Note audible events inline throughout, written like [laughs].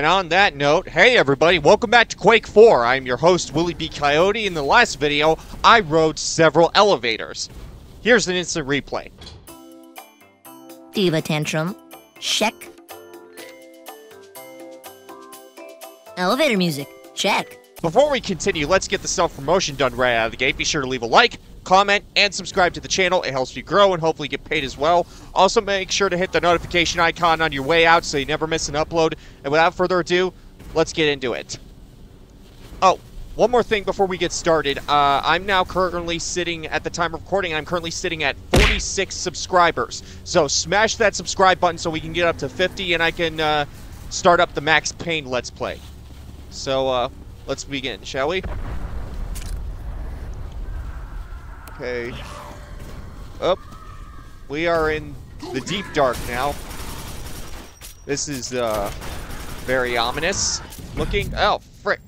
And on that note, hey everybody, welcome back to Quake 4. I'm your host, Willie B. Coyote. In the last video, I rode several elevators. Here's an instant replay. Diva Tantrum. Check. Elevator music. Check. Before we continue, let's get the self-promotion done right out of the gate. Be sure to leave a like, comment, and subscribe to the channel. It helps me grow and hopefully get paid as well. Also, make sure to hit the notification icon on your way out so you never miss an upload. And without further ado, let's get into it. Oh, one more thing before we get started. Uh, I'm now currently sitting, at the time of recording, I'm currently sitting at 46 subscribers. So smash that subscribe button so we can get up to 50 and I can uh, start up the Max Payne Let's Play. So, uh, let's begin, shall we? Okay. Up. We are in the deep dark now. This is, uh, very ominous looking. Oh, frick.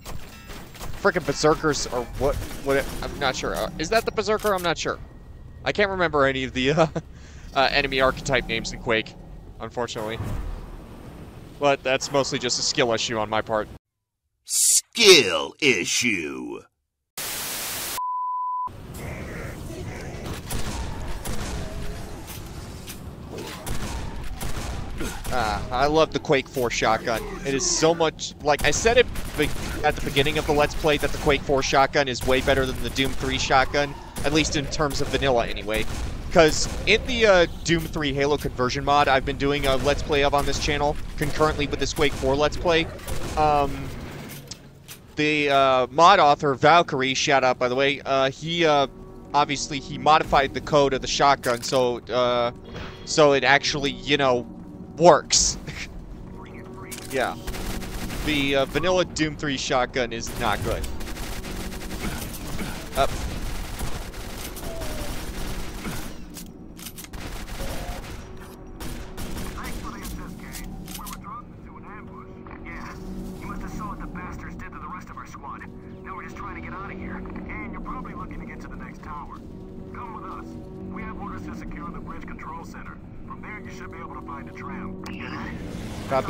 Frickin' berserkers, or what, what, I'm not sure. Uh, is that the berserker? I'm not sure. I can't remember any of the, [laughs] uh, uh, enemy archetype names in Quake, unfortunately. But that's mostly just a skill issue on my part. Skill issue. Ah, I love the Quake 4 shotgun. It is so much, like I said it at the beginning of the Let's Play that the Quake 4 shotgun is way better than the Doom 3 shotgun, at least in terms of vanilla anyway. Because in the uh, Doom 3 Halo conversion mod I've been doing a Let's Play of on this channel, concurrently with this Quake 4 Let's Play, um, the uh, mod author, Valkyrie, shout out by the way, uh, he, uh, obviously he modified the code of the shotgun so, uh, so it actually, you know, works. [laughs] yeah. The uh, vanilla Doom 3 shotgun is not good. Up.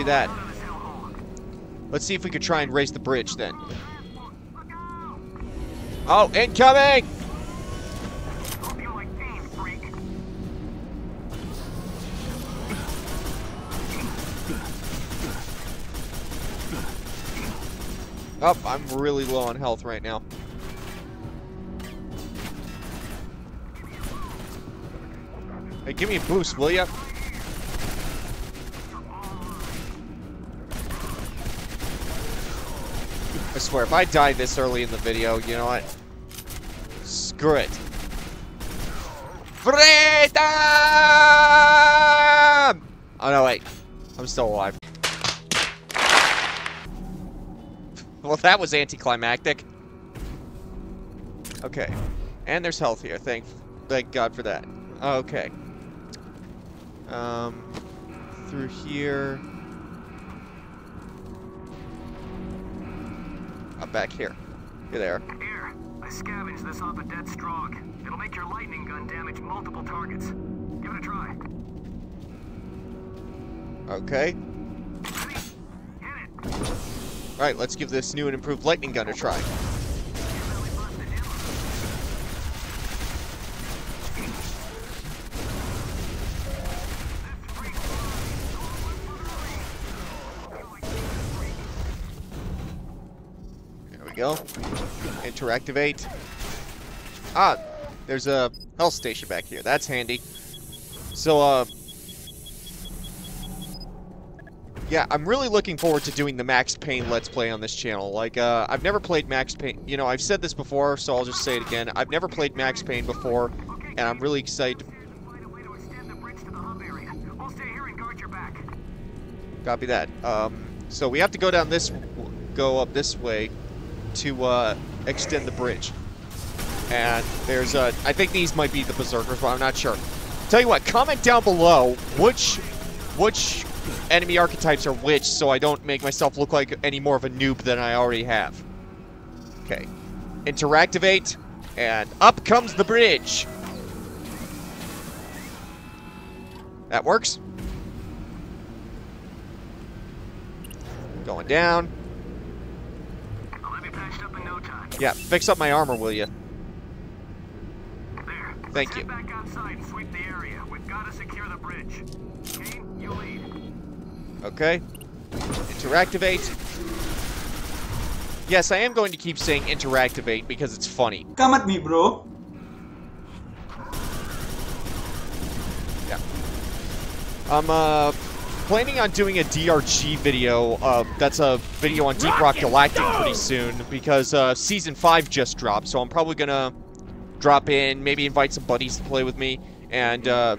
Copy that. Let's see if we could try and raise the bridge then. Oh, incoming! Oh, I'm really low on health right now. Hey, give me a boost, will ya? Swear, if I die this early in the video, you know what? Screw it. Freedom! Oh no, wait. I'm still alive. Well, that was anticlimactic. Okay. And there's health here. Thank, thank God for that. Okay. Um, through here. Back here. You're there. Here, I scavenged this off a dead Strogg. It'll make your lightning gun damage multiple targets. Give it a try. Okay. Ready? Hit it. Alright, let's give this new and improved lightning gun a try. Belly busted ammo. There we go. Interactivate. Ah, there's a health station back here. That's handy. So, uh... Yeah, I'm really looking forward to doing the Max Payne Let's Play on this channel. Like, uh, I've never played Max Payne. You know, I've said this before, so I'll just say it again. I've never played Max Payne before, and I'm really excited. Copy that. Um, so we have to go down this, go up this way to uh, extend the bridge. And there's, uh, I think these might be the berserkers, but I'm not sure. Tell you what, comment down below which, which enemy archetypes are which, so I don't make myself look like any more of a noob than I already have. Okay. Interactivate, and up comes the bridge. That works. Going down. I'll have you patched up in no time. Yeah, fix up my armor, will you? There. Thank Let's you. Head back outside and sweep the area. We've got to secure the bridge. Kane, you lead. Okay. Interactivate. Yes, I am going to keep saying interactivate because it's funny. Come at me, bro. Yeah. I'm uh planning on doing a DRG video. Uh, that's a video on Deep Rock Galactic pretty soon because uh, season five just dropped. So I'm probably gonna drop in, maybe invite some buddies to play with me, and uh,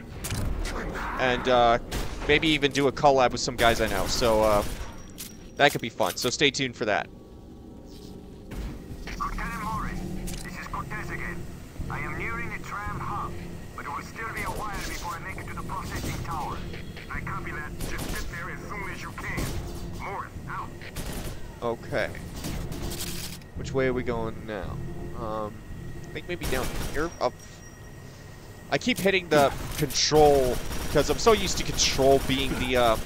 and uh, maybe even do a collab with some guys I know. So uh, that could be fun. So stay tuned for that. Okay. Which way are we going now? Um, I think maybe down here. Up. I keep hitting the control because I'm so used to control being the uh,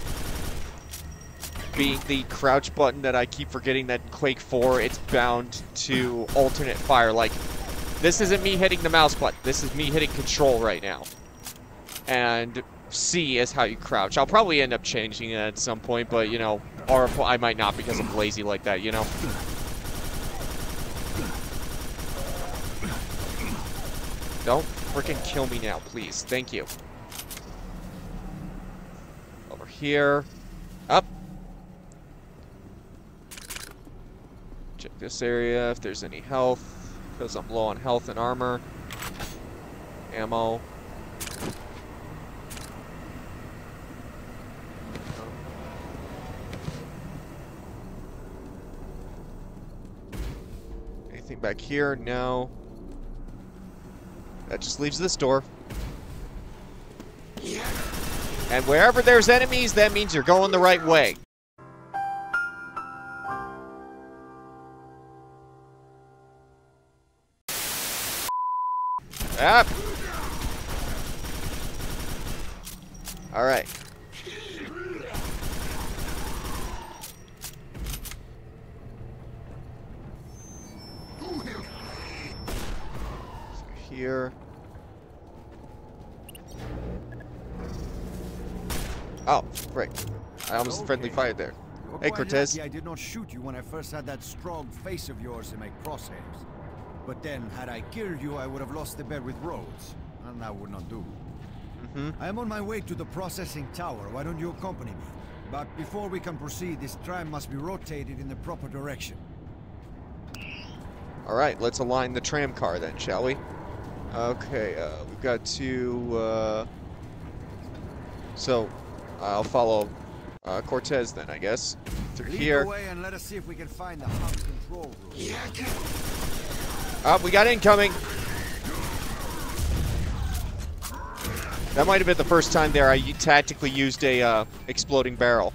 being the crouch button that I keep forgetting that Quake 4 it's bound to alternate fire. Like this isn't me hitting the mouse button. This is me hitting control right now. And C is how you crouch. I'll probably end up changing it at some point, but you know, or I might not because I'm lazy like that, you know. Don't freaking kill me now, please. Thank you. Over here. Up. Check this area if there's any health, because I'm low on health and armor. Ammo. Anything back here? No. That just leaves this door. And wherever there's enemies, that means you're going the right way. Up. All right. So here. Oh, great. I almost friendly fire there. You're Hey, Cortez. lucky I did not shoot you when I first had that strong face of yours in my crosshairs. But then, had I killed you, I would have lost the bet with Rhodes, and that would not do. Mhm. I am on my way to the processing tower. Why don't you accompany me? But before we can proceed, this tram must be rotated in the proper direction. All right, let's align the tram car then, shall we? Okay, uh, we've got to. Uh, so, I'll follow uh, Cortez then, I guess, through Lead here. the way and let us see if we can find the hub control room. Oh, we got incoming. That might have been the first time there I tactically used a uh, exploding barrel.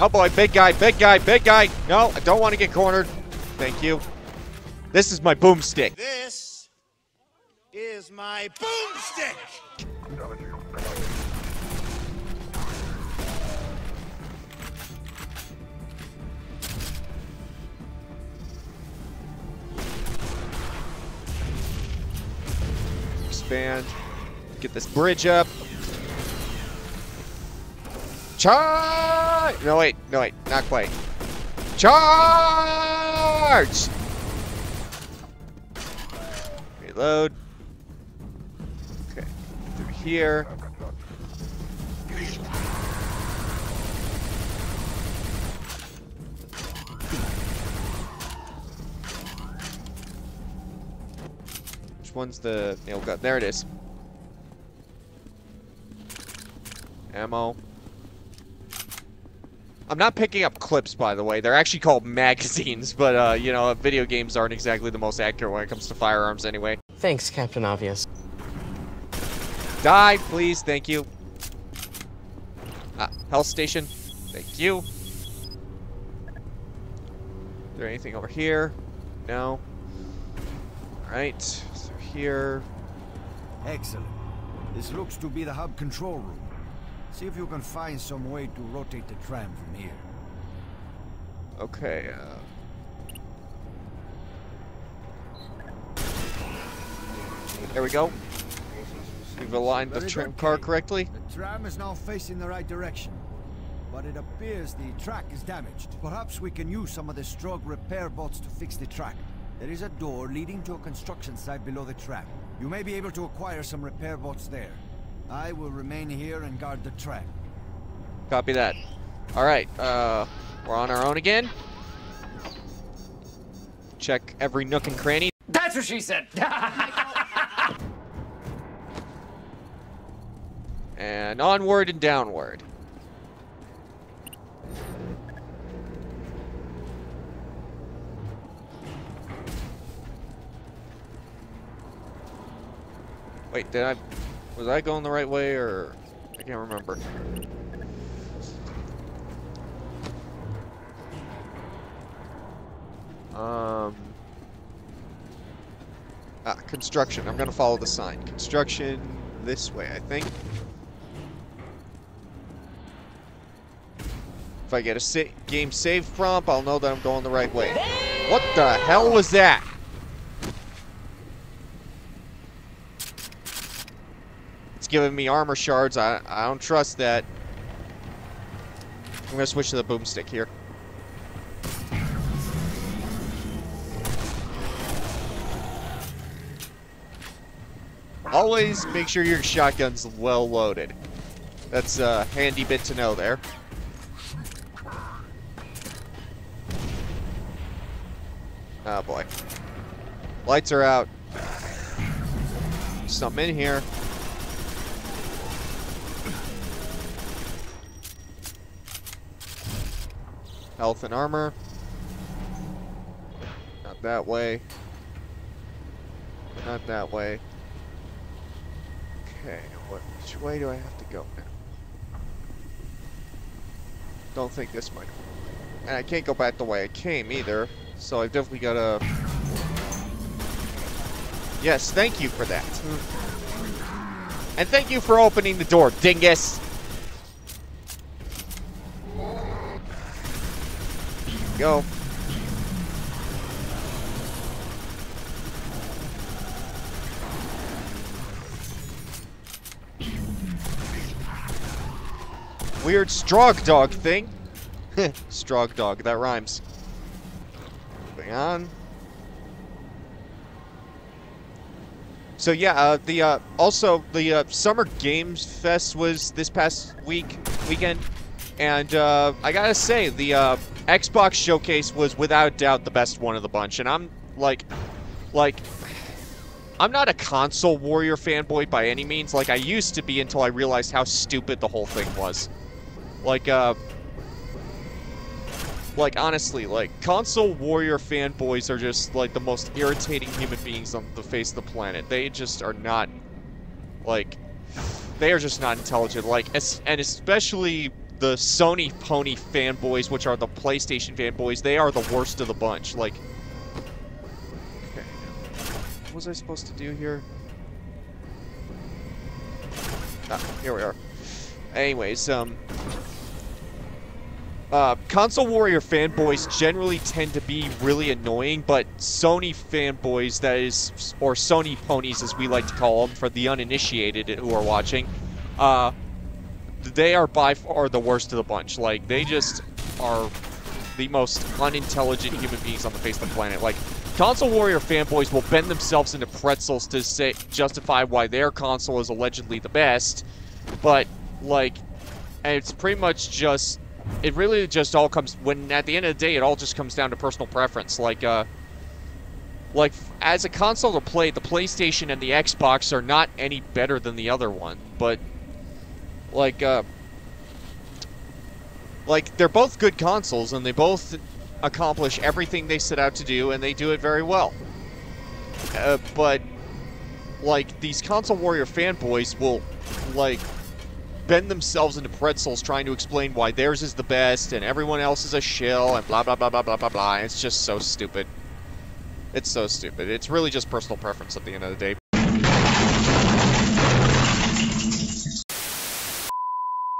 Oh boy, big guy, big guy, big guy. No, I don't want to get cornered. Thank you. This is my boomstick. This is my boomstick. Expand. Get this bridge up. Charge! No, wait. No, wait. Not quite. Charge! Reload. Okay. Through here. Which one's the nail gun? There it is. Ammo. I'm not picking up clips, by the way. They're actually called [laughs] magazines, but, uh, you know, video games aren't exactly the most accurate when it comes to firearms anyway. Thanks, Captain Obvious. Die, please. Thank you. Ah, health station. Thank you. Is there anything over here? No. Alright. So here. Excellent. This looks to be the hub control room. See if you can find some way to rotate the tram from here. Okay, uh... There we go. We've aligned the tram car correctly. The tram is now facing the right direction. But it appears the track is damaged. Perhaps we can use some of the Strogg repair bots to fix the track. There is a door leading to a construction site below the tram. You may be able to acquire some repair bots there. I will remain here and guard the track. Copy that. Alright, uh, we're on our own again. Check every nook and cranny. That's what she said! [laughs] And onward and downward. Wait, did I... Was I going the right way, or... I can't remember. Um... Ah, construction. I'm gonna follow the sign. Construction this way, I think. If I get a sa game save prompt, I'll know that I'm going the right way. What the hell was that? Giving me armor shards. I, I don't trust that. I'm going to switch to the boomstick here. Always make sure your shotgun's well loaded. That's a handy bit to know there. Oh boy. Lights are out. Something in here. Health and armor. Not that way. Not that way. Okay, what, which way do I have to go now? Don't think this might. And I can't go back the way I came either, so I've definitely got to... Yes, thank you for that. And thank you for opening the door, dingus! Go. Weird Strogg dog thing. [laughs] Strogg dog, that rhymes. Moving on. So yeah, uh, the uh, also the uh, Summer Games Fest was this past week weekend, and uh, I gotta say the uh, Xbox showcase was without doubt the best one of the bunch. And I'm like, like, I'm not a console warrior fanboy by any means. Like I used to be until I realized how stupid the whole thing was. Like, uh, like honestly, like console warrior fanboys are just like the most irritating human beings on the face of the planet. They just are not like they are just not intelligent. Like and especially the Sony pony fanboys, which are the PlayStation fanboys, they are the worst of the bunch. Like Okay. What was I supposed to do here? Ah, here we are. Anyways, um uh, console warrior fanboys generally tend to be really annoying, but Sony fanboys, that is, or Sony ponies as we like to call them for the uninitiated who are watching, uh, they are by far the worst of the bunch. Like, they just are the most unintelligent human beings on the face of the planet. Like, console warrior fanboys will bend themselves into pretzels to say justify why their console is allegedly the best, but, like, it's pretty much just it really just all comes when at the end of the day it all just comes down to personal preference like uh like as a console to play the playstation and the xbox are not any better than the other one but like uh like they're both good consoles and they both accomplish everything they set out to do and they do it very well. Uh, but like these console warrior fanboys will like bend themselves into pretzels trying to explain why theirs is the best and everyone else is a shill and blah blah blah blah blah blah blah. It's just so stupid. It's so stupid. It's really just personal preference at the end of the day.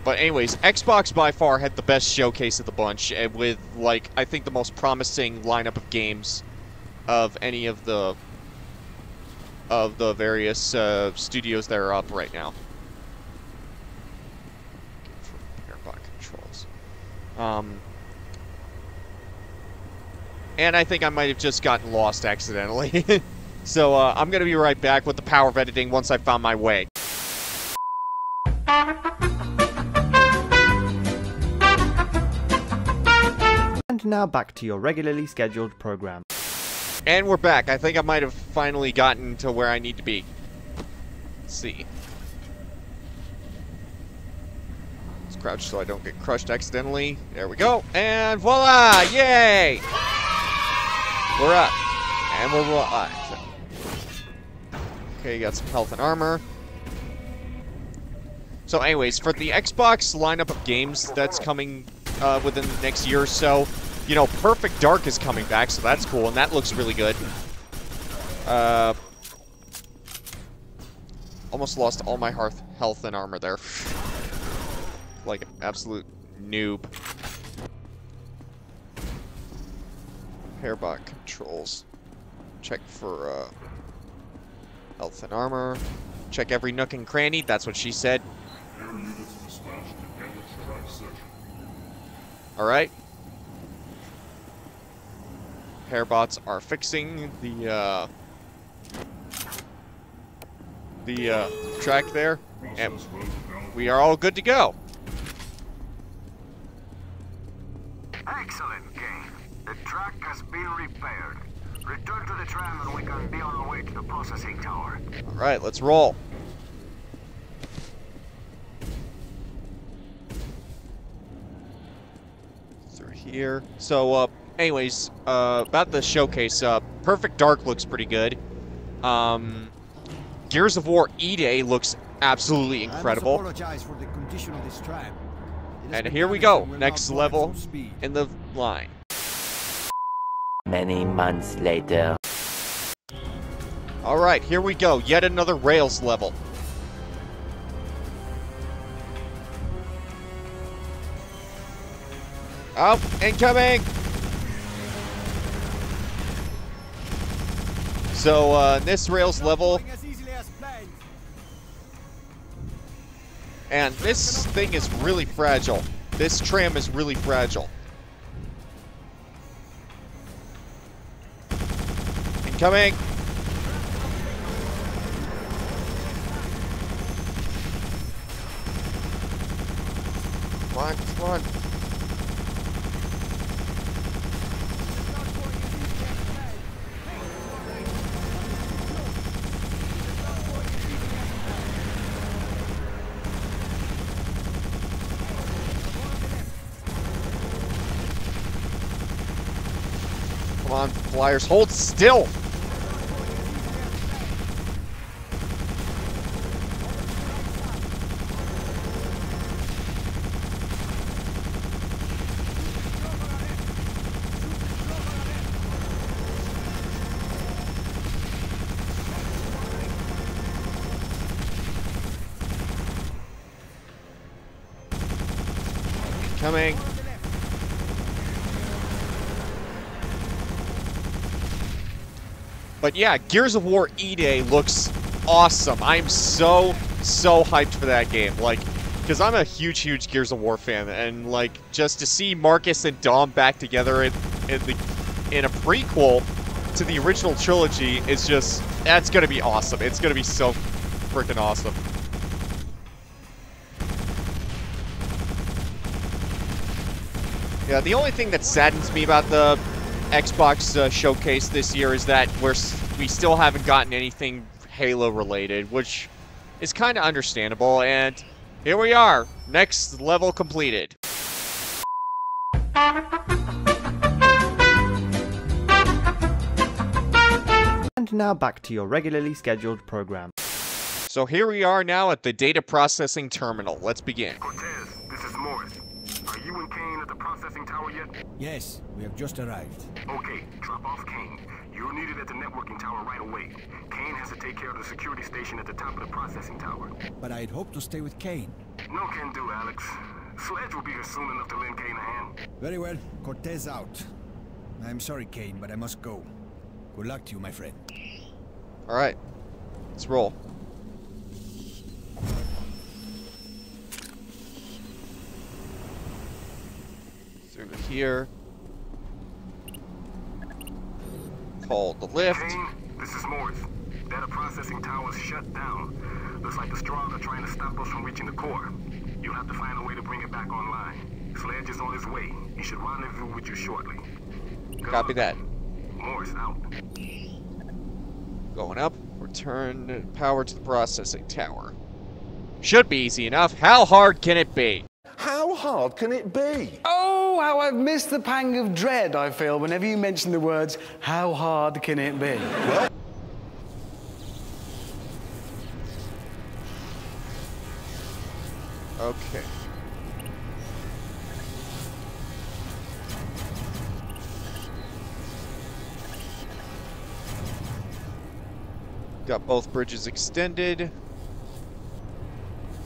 But anyways, Xbox by far had the best showcase of the bunch, and with like I think the most promising lineup of games of any of the of the various uh, studios that are up right now. Controls. Um, and I think I might have just gotten lost accidentally. [laughs] so uh, I'm going to be right back with the power of editing once I found my way. Now back to your regularly scheduled program. And we're back. I think I might have finally gotten to where I need to be. Let's see. Let's crouch so I don't get crushed accidentally. There we go. And voila! Yay! We're up. And we're alive. Okay, you got some health and armor. So anyways, for the Xbox lineup of games that's coming uh, within the next year or so, you know, Perfect Dark is coming back, so that's cool, and that looks really good. Uh, almost lost all my hearth, health and armor there. like an absolute noob. Hairbot controls. Check for uh, health and armor. Check every nook and cranny. That's what she said. Alright. Hairbots are fixing the, uh, the, uh, track there. And we are all good to go. Excellent, gang. The track has been repaired. Return to the tram and we can be on our way to the processing tower. Alright, let's roll. Through here. So, uh, anyways, uh, about the showcase, uh, Perfect Dark looks pretty good. Um, Gears of War E-Day looks absolutely incredible. I must apologize for the condition of this tram. And here we go, next level in the line. Many months later. Alright, here we go. Yet another Rails level. Up, incoming! So, uh, this Rails level, and this thing is really fragile. This tram is really fragile. Incoming! Come on, come on. Come on, flyers, hold still! Coming. But yeah, Gears of War E-Day looks awesome. I'm so, so hyped for that game. Like, because I'm a huge, huge Gears of War fan, and like, just to see Marcus and Dom back together in, in the in a prequel to the original trilogy is just that's gonna be awesome. It's gonna be so freaking awesome. Yeah, the only thing that saddens me about the Xbox uh, showcase this year is that we're we still haven't gotten anything Halo related, which is kind of understandable. And here we are, next level completed. And now back to your regularly scheduled program. So here we are now at the data processing terminal. Let's begin. Cortez, this is Morris. Are you and Kane at the processing tower yet? Yes, we have just arrived. Okay, drop off Kane. You're needed at the networking tower right away. Kane has to take care of the security station at the top of the processing tower. But I'd hoped to stay with Kane. No can do, Alex. Sledge will be here soon enough to lend Kane a hand. Very well. Cortez out. I'm sorry, Kane, but I must go. Good luck to you, my friend. All right, let's roll. Through here. Call the lift. Kane, this is Morris. Data processing tower's shut down. Looks like the Strogg are trying to stop us from reaching the core. You'll have to find a way to bring it back online. Sledge is on his way. He should rendezvous with you shortly. Good Copy luck. that. Morris out. Going up. Return power to the processing tower. Should be easy enough. How hard can it be? How hard can it be? Oh, how I've missed the pang of dread I feel whenever you mention the words, how hard can it be? Okay. Got both bridges extended.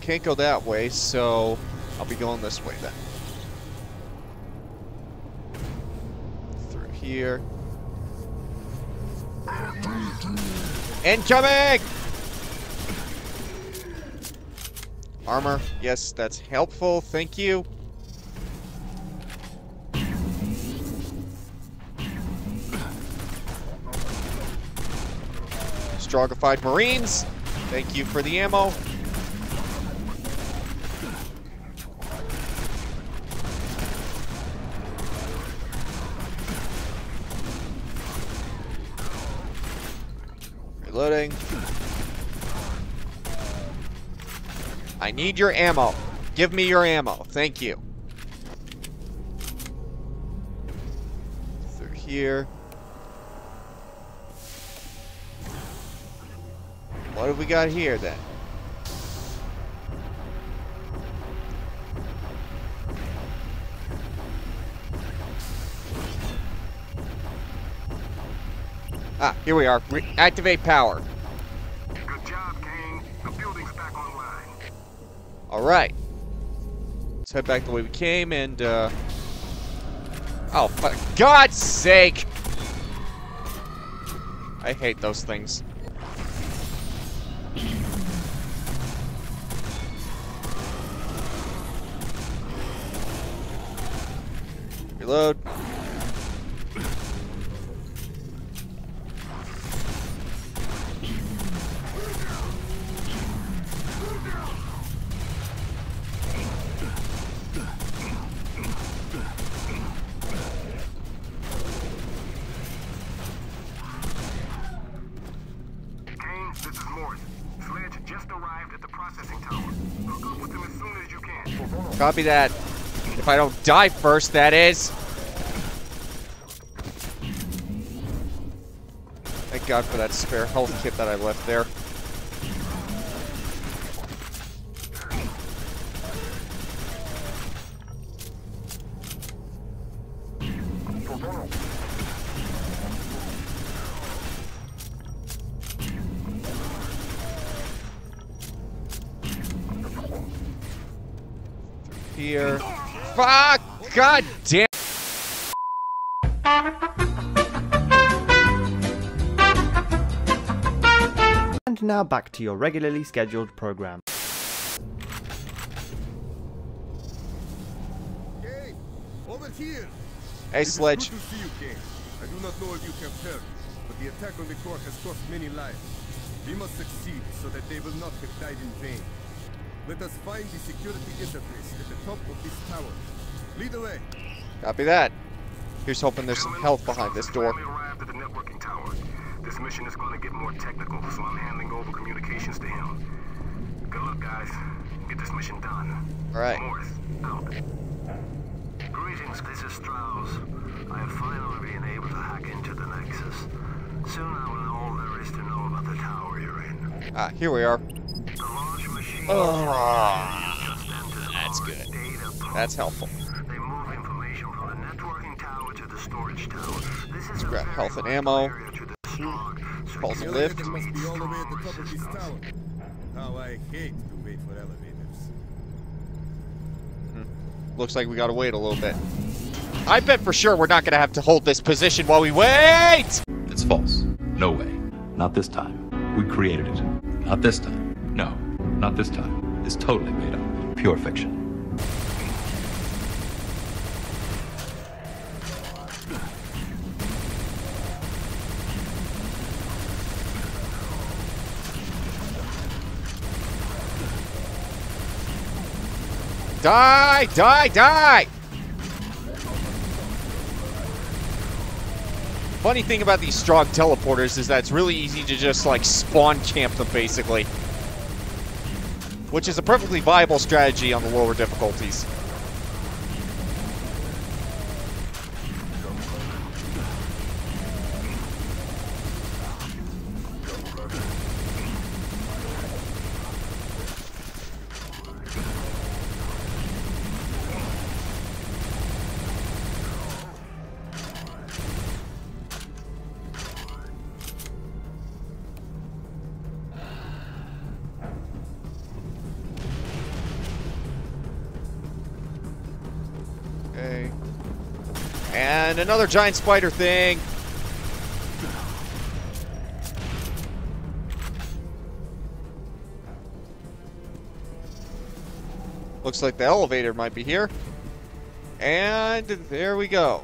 Can't go that way, so I'll be going this way then. Here. Incoming! Armor, yes, that's helpful, thank you. Stroggified Marines, thank you for the ammo. I need your ammo. Give me your ammo. Thank you. Through here. What have we got here then? Ah, here we are. Re activate power. All right. Let's head back the way we came and, uh... Oh, for God's sake! I hate those things. Reload. Copy that. If I don't die first, that is. Thank God for that spare health kit that I left there. Here. Fuck! God damn. And now back to your regularly scheduled program. Hey, over here. Hey, Sledge. good to see you, Kane. I do not know if you can tell, but the attack on the core has cost many lives. We must succeed so that they will not have died in vain. Let us find the security interface at the top of this tower. Lead the way. Copy that. Here's hoping there's some health behind this door. finally arrived at the networking tower. This mission is going to get more technical, so I'm handing over communications to him. Good luck, guys. Get this mission done. All right. Morris, out. Greetings, this is Strauss. I have finally been able to hack into the Nexus. Soon I will know all there is to know about the tower you're in. Ah, here we are. The launch machine Oh, that's good. That's helpful. They move information from the networking tower to the storage tower. This is Let's grab health and ammo. area to the Strogg, Pulse you and The lift. elevator must be all the way at the top of this tower. How I hate to wait for elevators. Hmm. Looks like we gotta wait a little bit. I bet for sure we're not gonna have to hold this position while we wait! It's false. No way. Not this time. We created it. Not this time. No, not this time. It's totally made up. Pure fiction. Die! Die! Die! Funny thing about these Strogg teleporters is that it's really easy to just like spawn camp them basically. Which is a perfectly viable strategy on the lower difficulties. And another giant spider thing. Looks like the elevator might be here. And there we go.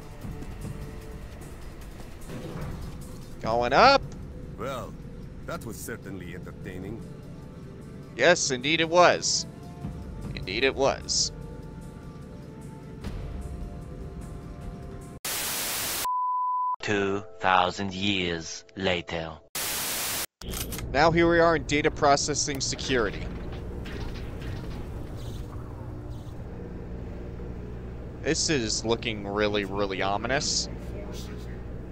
Going up. Well, that was certainly entertaining. Yes, indeed it was. Indeed it was. Two thousand years later. Now here we are in data processing security. This is looking really, really ominous.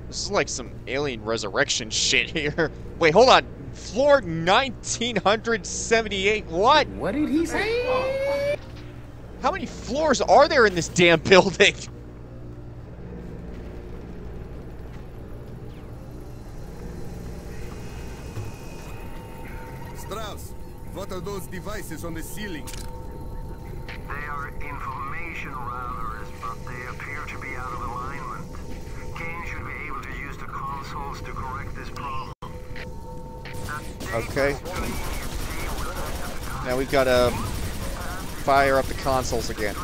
This is like some alien resurrection [laughs] shit here. Wait, hold on. Floor 1978. What? What did he say? How many floors are there in this damn building? [laughs] are those devices on the ceiling? They are information routers, but they appear to be out of alignment. Kane should be able to use the consoles to correct this problem. Okay. Now we've got to fire up the consoles again.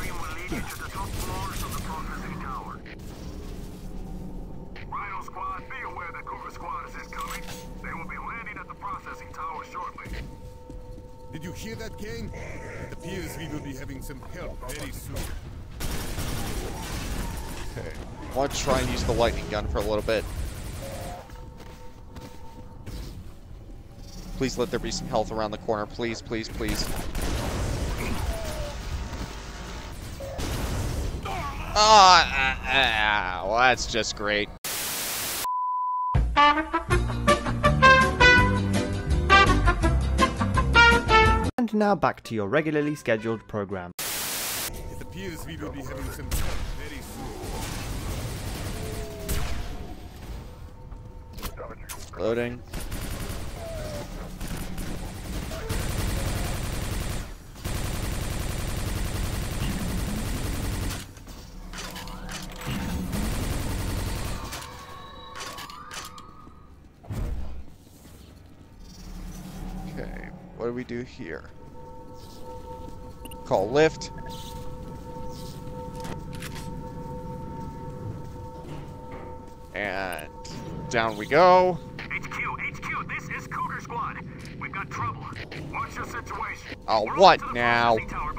Did you hear that, Kane? It appears we will be having some help very soon. Okay. I want to try and use the lightning gun for a little bit. Please let there be some health around the corner. Please, please, please. Ah, ah, ah, well, that's just great. And now back to your regularly scheduled program. It appears we will be having some help very soon. Loading. Okay, what do we do here? Call lift. And down we go. HQ, HQ, this is Cougar Squad. We've got trouble. What's your situation? Uh, oh, We're what now? Tower,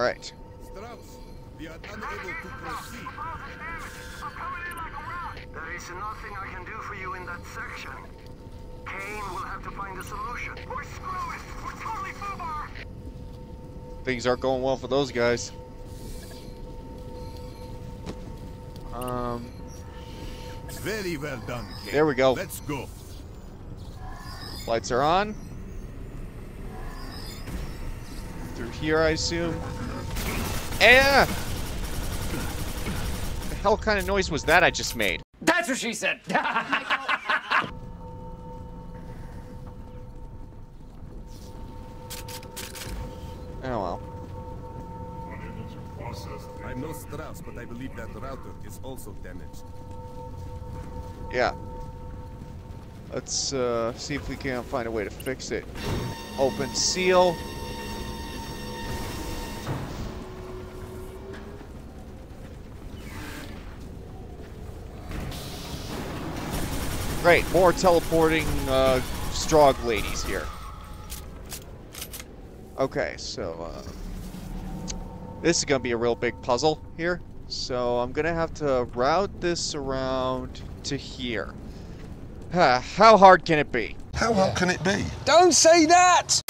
All right. Strauss, we are unable to proceed. There is nothing I can do for you in that section. Kane will have to find a solution. We're screwed! We're totally foobar! Things aren't going well for those guys. Um, Very well done, Kane. There we go. Let's go. lights are on. Through here, I assume. Eh! The hell kind of noise was that I just made? That's what she said. [laughs] Oh well. I'm no Strauss, but I believe that the router is also damaged. Yeah. Let's uh, see if we can find a way to fix it. Open seal. Great, more teleporting uh, Strogg ladies here. Okay, so uh, this is gonna be a real big puzzle here. So I'm gonna have to route this around to here. Ah, How hard can it be? How hard can it be? Don't say that!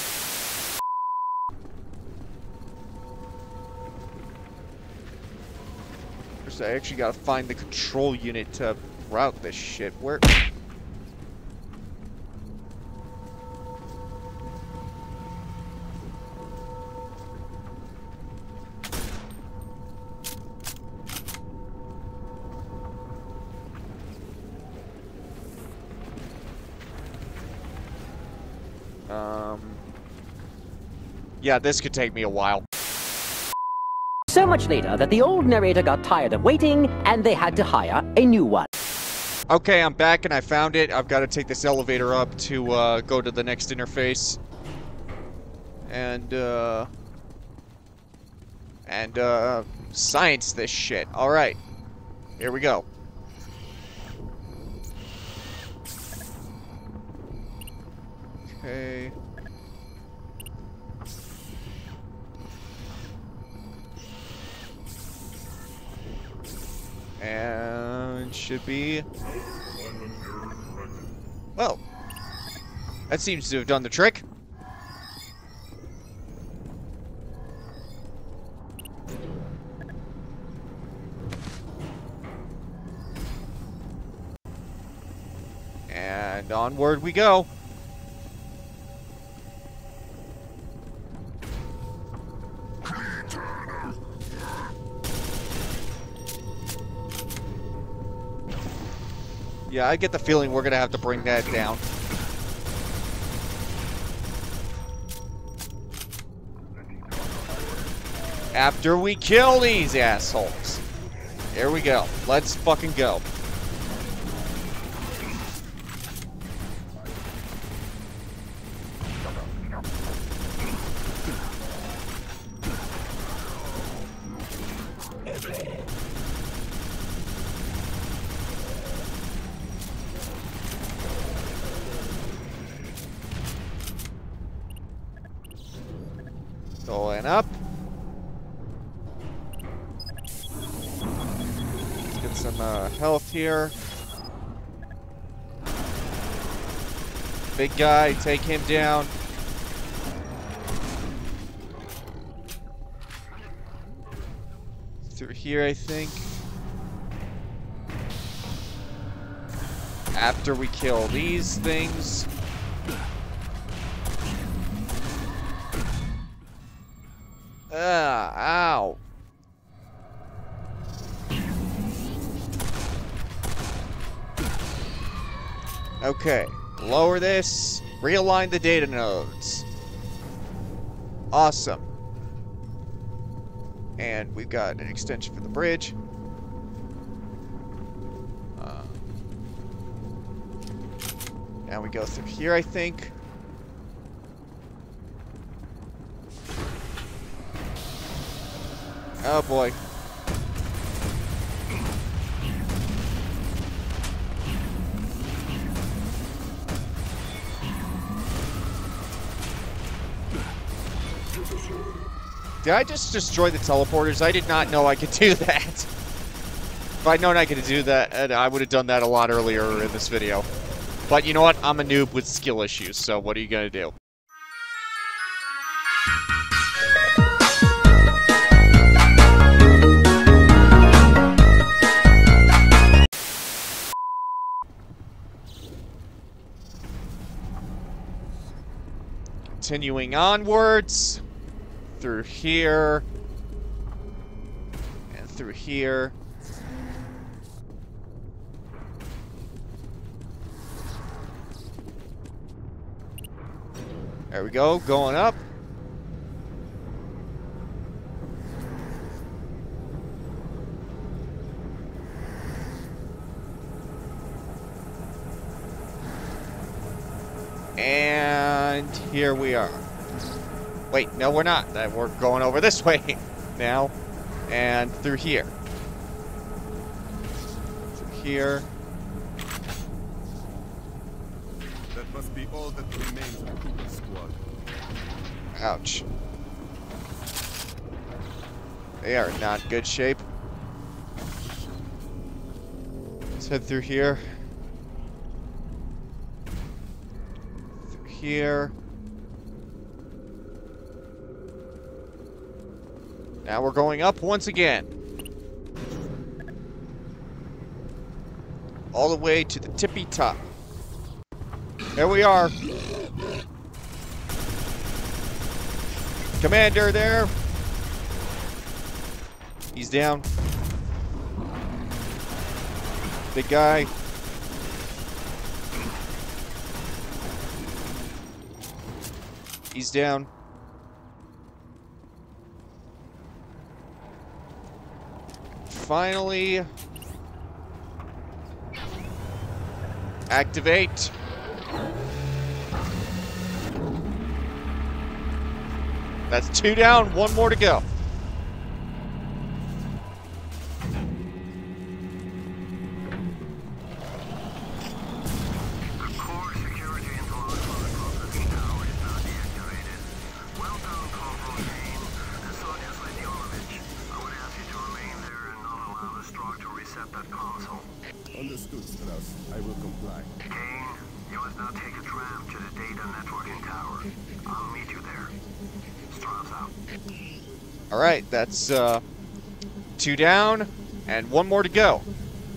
First, I actually gotta find the control unit to route this shit. Where? Yeah, this could take me a while. So much later that the old narrator got tired of waiting and they had to hire a new one. Okay, I'm back and I found it. I've got to take this elevator up to uh, go to the next interface. And, uh... And, uh... Science this shit. Alright. Here we go. Okay. And should be well, that seems to have done the trick. And onward we go. Yeah, I get the feeling we're gonna have to bring that down. After we kill these assholes. Here we go. Let's fucking go. Going up. Let's get some uh, health here. Big guy, take him down. Through here, I think. After we kill these things. Lower this, realign the data nodes. Awesome. And we've got an extension for the bridge. Uh, now we go through here, I think. Oh boy. Did I just destroy the teleporters? I did not know I could do that. If I'd known I could do that, I would have done that a lot earlier in this video. But you know what? I'm a noob with skill issues, so what are you going to do? Continuing onwards through here and through here. There we go, going up. And here we are. Wait, no we're not. We're going over this [laughs] way now. And through here. Through here. That must be all that remains of Cooper Squad. Ouch. They are not good shape. Let's head through here. Through here. Now we're going up once again. All the way to the tippy top. There we are. Commander there. He's down. Big guy. He's down. Finally. Activate. That's two down, one more to go. That's uh, two down and one more to go.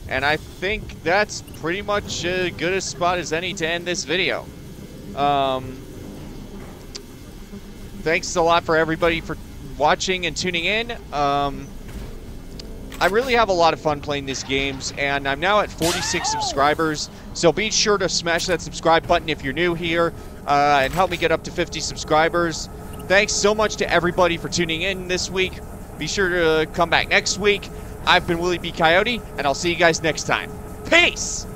And I think that's pretty much as good a spot as any to end this video. Um, thanks a lot for everybody for watching and tuning in. Um, I really have a lot of fun playing these games, and I'm now at 46 subscribers, so be sure to smash that subscribe button if you're new here, uh, and help me get up to 50 subscribers. Thanks so much to everybody for tuning in this week. Be sure to come back next week. I've been Willy B. Coyote, and I'll see you guys next time. Peace!